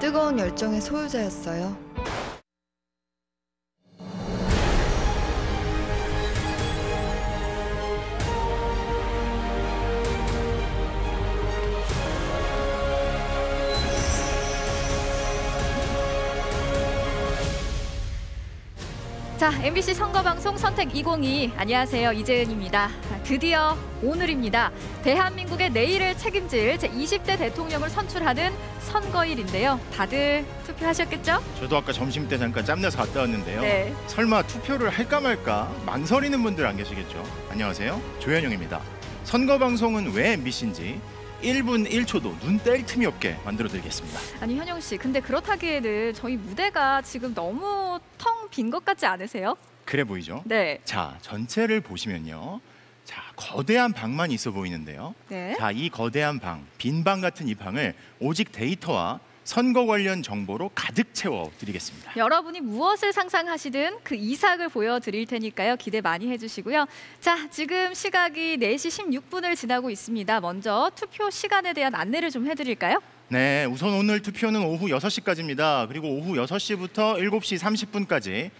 뜨거운 열정의 소유자였어요. 자, MBC 선거방송 선택 2022 안녕하세요 이재은입니다. 아, 드디어 오늘입니다. 대한민국의 내일을 책임질 제 20대 대통령을 선출하는 선거일인데요. 다들 투표하셨겠죠? 저도 아까 점심 때 잠깐 짬내서 갔다 왔는데요. 네. 설마 투표를 할까 말까 망설이는 분들 안 계시겠죠? 안녕하세요. 조현영입니다. 선거 방송은 왜 MBC인지 1분 1초도 눈 뗄 틈이 없게 만들어 드리겠습니다. 아니 현영 씨, 근데 그렇다기에는 저희 무대가 지금 너무 텅 빈 것 같지 않으세요? 그래 보이죠? 네. 자, 전체를 보시면요. 자, 거대한 방만 있어 보이는데요. 네. 자, 이 거대한 방, 빈 방 같은 이 방을 오직 데이터와 선거 관련 정보로 가득 채워 드리겠습니다. 여러분이 무엇을 상상하시든 그 이상을 보여드릴 테니까요. 기대 많이 해주시고요. 자, 지금 시각이 4시 16분을 지나고 있습니다. 먼저 투표 시간에 대한 안내를 좀 해드릴까요? 네, 우선 오늘 투표는 오후 6시까지입니다. 그리고 오후 6시부터 7시 30분까지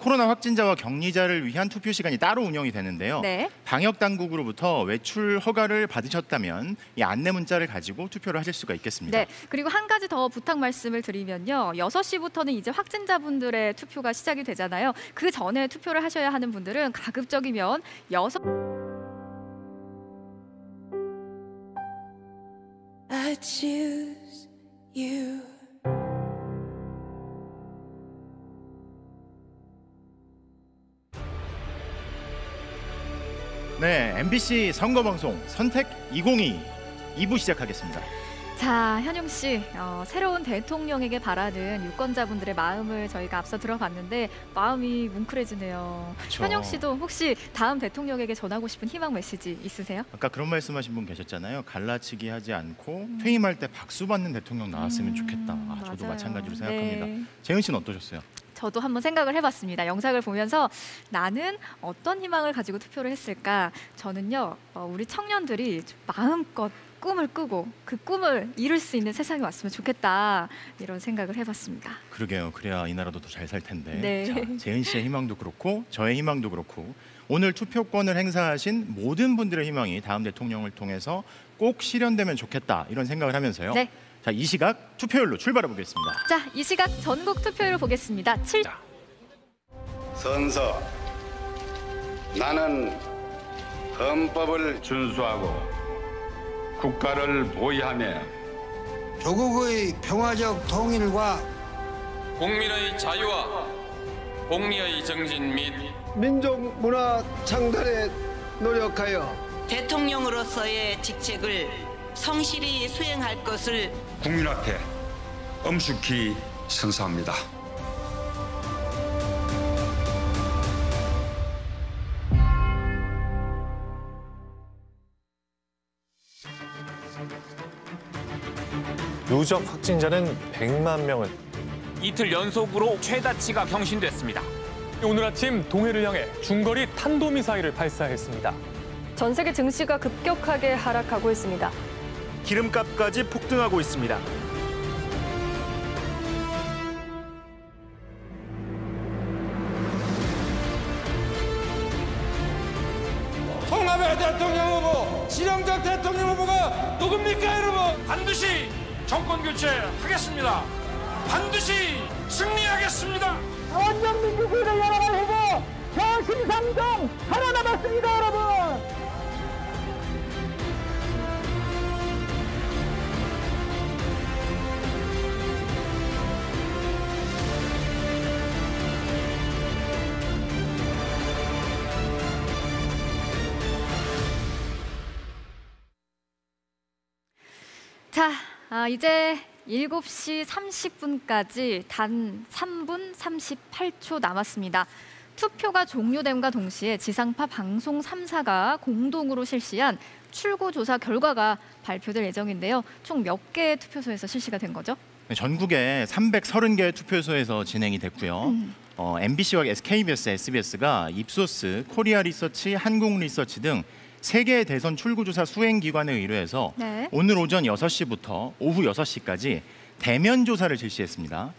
코로나 확진자와 격리자를 위한 투표 시간이 따로 운영이 되는데요. 네. 방역 당국으로부터 외출 허가를 받으셨다면 이 안내 문자를 가지고 투표를 하실 수가 있겠습니다. 네. 그리고 한 가지 더 부탁 말씀을 드리면요. 6시부터는 이제 확진자분들의 투표가 시작이 되잖아요. 그 전에 투표를 하셔야 하는 분들은 가급적이면 여섯 I choose you. MBC 선거 방송 선택 2022 2부 시작하겠습니다. 자, 현용 씨, 어, 새로운 대통령에게 바라는 유권자분들의 마음을 저희가 앞서 들어봤는데 마음이 뭉클해지네요. 그쵸. 현용 씨도 혹시 다음 대통령에게 전하고 싶은 희망 메시지 있으세요? 아까 그런 말씀하신 분 계셨잖아요. 갈라치기 하지 않고 퇴임할 때 박수 받는 대통령 나왔으면 음, 좋겠다. 아, 저도 맞아요. 마찬가지로 생각합니다. 네. 재은 씨는 어떠셨어요? 저도 한번 생각을 해봤습니다. 영상을 보면서 나는 어떤 희망을 가지고 투표를 했을까? 저는요, 어, 우리 청년들이 좀 마음껏 꿈을 꾸고 그 꿈을 이룰 수 있는 세상이 왔으면 좋겠다 이런 생각을 해봤습니다. 그러게요. 그래야 이 나라도 더 잘 살 텐데. 네. 자, 재은 씨의 희망도 그렇고 저의 희망도 그렇고 오늘 투표권을 행사하신 모든 분들의 희망이 다음 대통령을 통해서 꼭 실현되면 좋겠다 이런 생각을 하면서요. 네. 자, 이 시각 투표율로 출발해 보겠습니다. 자, 이 시각 전국 투표율 보겠습니다. 7 선서 나는 헌법을 준수하고 국가를 보위하며 조국의 평화적 통일과 국민의 자유와 공리의 정신 및 민족 문화 창달에 노력하여 대통령으로서의 직책을 성실히 수행할 것을 국민 앞에 엄숙히 선서합니다. 누적 확진자는 100만 명을 이틀 연속으로 최다치가 경신됐습니다. 오늘 아침 동해를 향해 중거리 탄도미사일을 발사했습니다. 전 세계 증시가 급격하게 하락하고 있습니다. 기름값까지 폭등하고 있습니다. 통합의 대통령 후보, 실용적 대통령 후보가 누굽니까, 여러분? 반드시 정권 교체하겠습니다. 반드시 승리하겠습니다. 원정민주주의를 열어갈 후보 저신상정 살아남았습니다, 여러분. 자, 아, 이제 7시 30분까지 단 3분 38초 남았습니다. 투표가 종료됨과 동시에 지상파 방송 3사가 공동으로 실시한 출구 조사 결과가 발표될 예정인데요. 총 몇 개의 투표소에서 실시가 된 거죠? 네, 전국에 330개 투표소에서 진행이 됐고요. 음. 어, MBC와 KBS, SBS가 입소스, 코리아 리서치, 한국 리서치 등 세 개의 대선 출구조사 수행 기관에 의뢰해서 네. 오늘 오전 6시부터 오후 6시까지 대면 조사를 실시했습니다.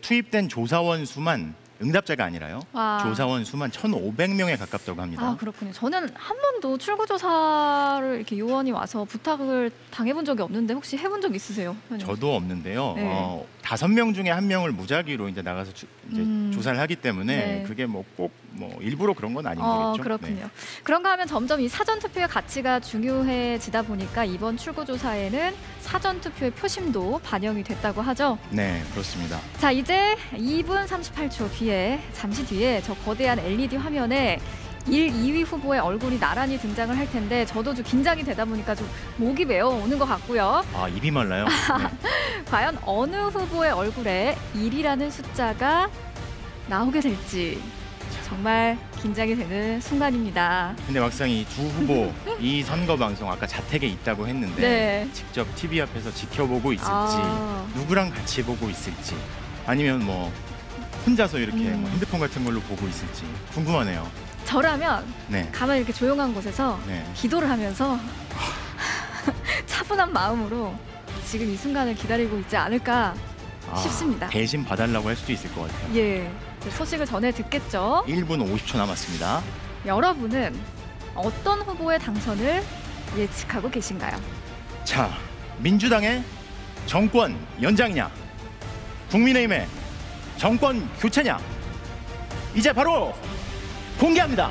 투입된 조사원 수만 응답자가 아니라요. 와. 조사원 수만 1,500명에 가깝다고 합니다. 아 그렇군요. 저는 한 번도 출구조사를 이렇게 요원이 와서 부탁을 당해본 적이 없는데 혹시 해본 적 있으세요? 저도 없는데요. 네. 어, 다섯 명 중에 한 명을 무작위로 이제 나가서 주- 이제 음. 조사를 하기 때문에 네. 그게 뭐꼭뭐 일부러 그런 건 아닌 어, 거겠죠. 그렇군요. 네. 그런가 하면 점점 이 사전 투표의 가치가 중요해지다 보니까 이번 출구조사에는 사전 투표의 표심도 반영이 됐다고 하죠. 네, 그렇습니다. 자 이제 2분 38초 뒤에 잠시 뒤에 저 거대한 LED 화면에 1, 2위 후보의 얼굴이 나란히 등장을 할 텐데 저도 좀 긴장이 되다 보니까 좀 목이 메어 오는 것 같고요. 아 입이 말라요. 네. 과연 어느 후보의 얼굴에 1이라는 숫자가 나오게 될지 정말 긴장이 되는 순간입니다. 근데 막상 이 두 후보 이 선거 방송 아까 자택에 있다고 했는데 네. 직접 TV 앞에서 지켜보고 있을지 아. 누구랑 같이 보고 있을지 아니면 뭐 혼자서 이렇게 음. 뭐 핸드폰 같은 걸로 보고 있을지 궁금하네요. 저라면 네. 가만히 이렇게 조용한 곳에서 네. 기도를 하면서 차분한 마음으로 지금 이 순간을 기다리고 있지 않을까 아, 싶습니다. 대신 봐달라고 할 수도 있을 것 같아요. 예, 이제 소식을 전해 듣겠죠. 1분 50초 남았습니다. 여러분은 어떤 후보의 당선을 예측하고 계신가요? 자, 민주당의 정권 연장이냐, 국민의힘의 정권 교체냐, 이제 바로 공개합니다.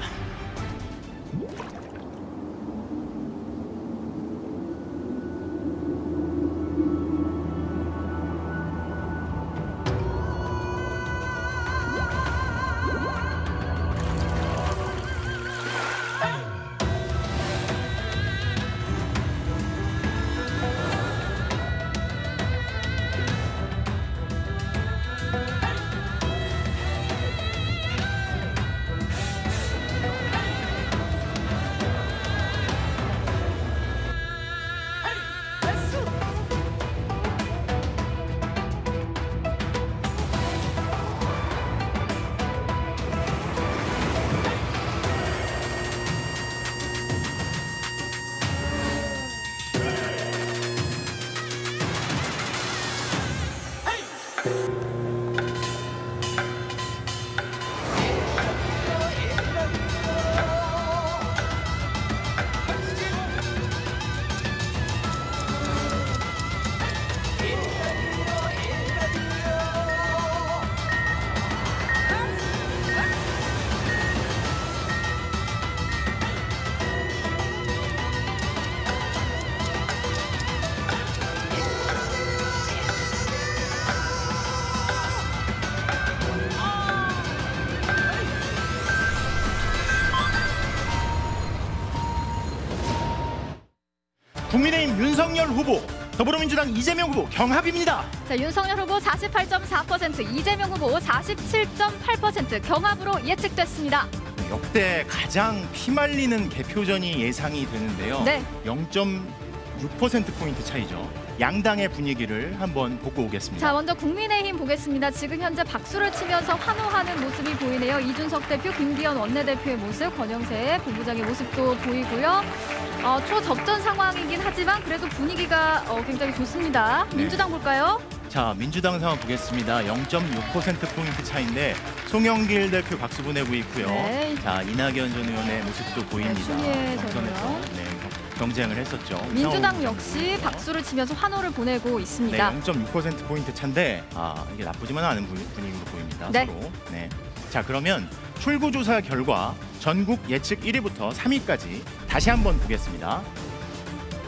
국민의힘 윤석열 후보, 더불어민주당 이재명 후보 경합입니다. 자, 윤석열 후보 48.4%, 이재명 후보 47.8% 경합으로 예측됐습니다. 역대 가장 피말리는 개표전이 예상이 되는데요. 네. 0.6%포인트 차이죠. 양당의 분위기를 한번 보고 오겠습니다. 자, 먼저 국민의힘 보겠습니다. 지금 현재 박수를 치면서 환호하는 모습이 보이네요. 이준석 대표, 김기현 원내대표의 모습, 권영세 본부장의 모습도 보이고요. 어, 초접전 상황이긴 하지만 그래도 분위기가 어, 굉장히 좋습니다. 네. 민주당 볼까요? 자, 민주당 상황 보겠습니다. 0.6%포인트 차인데 송영길 대표 박수 보내고 있고요. 네. 자, 이낙연 전 의원의 모습도 보입니다. 추미애 전 경선에서 의원. 네, 경- 경쟁을 했었죠. 민주당 역시 박수를 치면서 환호를 보내고 네, 있습니다. 0.6% 포인트 차인데 아, 이게 나쁘지만 않은 분- 분위기로 보입니다. 네. 서로. 네. 자, 그러면 출구조사 결과 전국 예측 1위부터 3위까지 다시 한번 보겠습니다.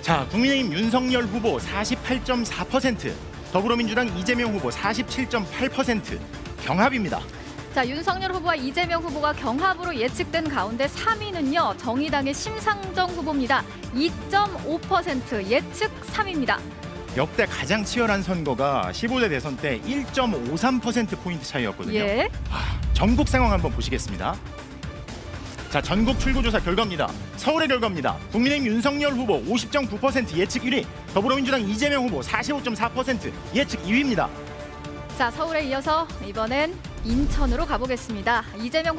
자, 국민의힘 윤석열 후보 48.4%, 더불어민주당 이재명 후보 47.8% 경합입니다. 자, 윤석열 후보와 이재명 후보가 경합으로 예측된 가운데 3위는요. 정의당의 심상정 후보입니다. 2.5% 예측 3위입니다. 역대 가장 치열한 선거가 15대 대선 때 1.53% 포인트 차이였거든요. 예. 전국 상황 한번 보시겠습니다. 자, 전국 출구조사 결과입니다. 서울의 결과입니다. 국민의힘 윤석열 후보 50.9% 예측 1위, 더불어민주당 이재명 후보 45.4% 예측 2위입니다. 자, 서울에 이어서 이번엔 인천으로 가보겠습니다. 이재명